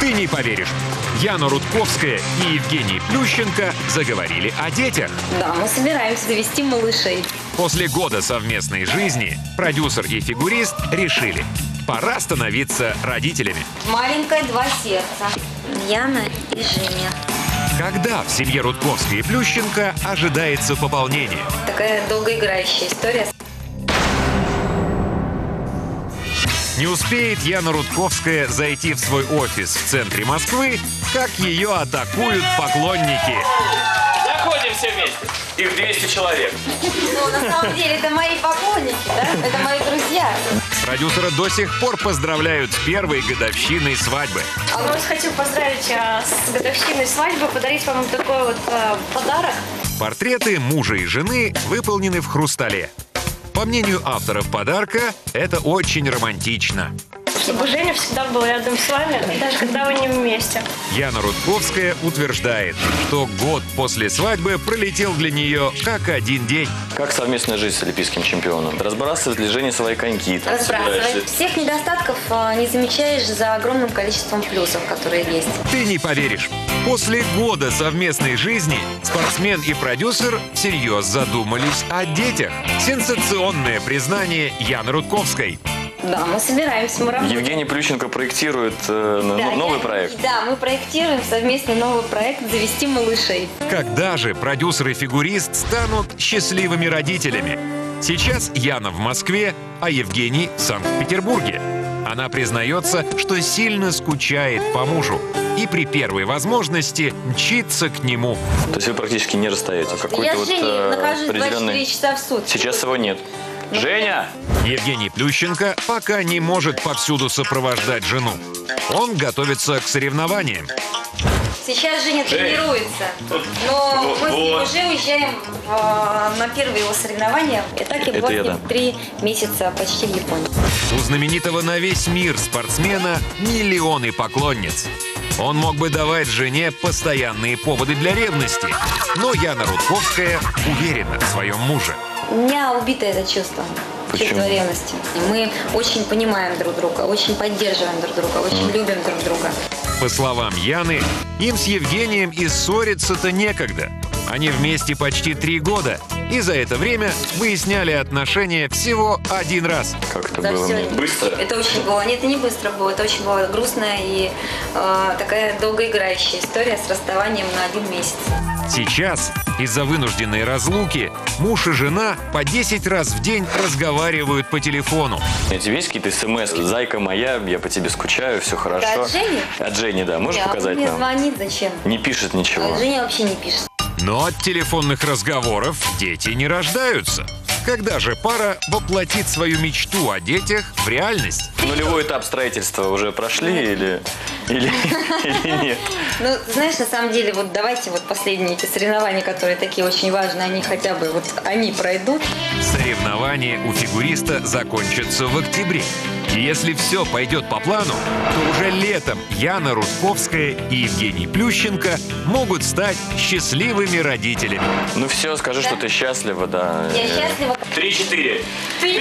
Ты не поверишь. Яна Рудковская и Евгений Плющенко заговорили о детях. Да, мы собираемся завести малышей. После года совместной жизни продюсер и фигурист решили, пора становиться родителями. Маленькая два сердца. Яна и Женя. Когда в семье Рудковской и Плющенко ожидается пополнение? Такая долгоиграющая история. Не успеет Яна Рудковская зайти в свой офис в центре Москвы, как ее атакуют поклонники. Заходим все вместе. Их 200 человек. Ну, на самом деле, это мои поклонники, да? Это мои друзья. Продюсера до сих пор поздравляют с первой годовщиной свадьбы. А просто хочу поздравить а, с годовщиной свадьбы, подарить вам такой вот а, подарок. Портреты мужа и жены выполнены в хрустале. По мнению авторов подарка, это очень романтично. Чтобы Женя всегда был рядом с вами, даже когда вы не вместе. Яна Рудковская утверждает, что год после свадьбы пролетел для нее как один день. Как совместная жизнь с олимпийским чемпионом? Разбрасывает ли Женя свои коньки? Там, Разбрасывай. собираешься? Всех недостатков а, не замечаешь за огромным количеством плюсов, которые есть. Ты не поверишь. После года совместной жизни спортсмен и продюсер всерьез задумались о детях. Сенсационное признание Яны Рудковской. Да, мы собираемся, мы работаем. Евгений Плющенко проектирует э, Да, новый я- проект. Да, мы проектируем совместно новый проект «Завести малышей». Когда же продюсер и фигурист станут счастливыми родителями? Сейчас Яна в Москве, а Евгений в Санкт-Петербурге. Она признается, что сильно скучает по мужу и при первой возможности мчится к нему. То есть вы практически не расстаетесь. Я вот Женей э, нахожусь 24 определенный... часа в сутки. Сейчас его нет. Женя! Евгений Плющенко пока не может повсюду сопровождать жену. Он готовится к соревнованиям. Сейчас Женя тренируется, но мы с ним Вот. уже уезжаем в- на первые его соревнования. И так ним да. три месяца почти в Японии. У знаменитого на весь мир спортсмена миллионы поклонниц. Он мог бы давать жене постоянные поводы для ревности, но Яна Рудковская уверена в своем муже. У меня убито это чувство. Почему? Чувство ревности. Мы очень понимаем друг друга, очень поддерживаем друг друга, очень любим друг друга. По словам Яны, им с Евгением и ссориться-то некогда. Они вместе почти три года, и за это время выясняли отношения всего один раз. Как это За было? всё. Быстро? Это очень было. Нет, это не быстро было. Это очень была грустная и э, такая долгоиграющая история с расставанием на один месяц. Сейчас, из-за вынужденной разлуки, муж и жена по 10 раз в день разговаривают по телефону. У тебя есть какие-то смс? Зайка моя, я по тебе скучаю, все хорошо. Да, от Жени? От Жени, да. Можешь Не, а он показать мне нам? звонит зачем? Не пишет ничего. А Женя вообще не пишет. Но от телефонных разговоров дети не рождаются. Когда же пара воплотит свою мечту о детях в реальность? Нулевой этап строительства уже прошли или, или, или нет? Ну, знаешь, на самом деле, вот давайте вот последние эти соревнования, которые такие очень важные, они хотя бы вот они пройдут. Соревнования у фигуриста закончатся в октябре. Если все пойдет по плану, то уже летом Яна Рудковская и Евгений Плющенко могут стать счастливыми родителями. Ну все, скажи, что ты счастлива, да. Я счастлива. Три-четыре. Ты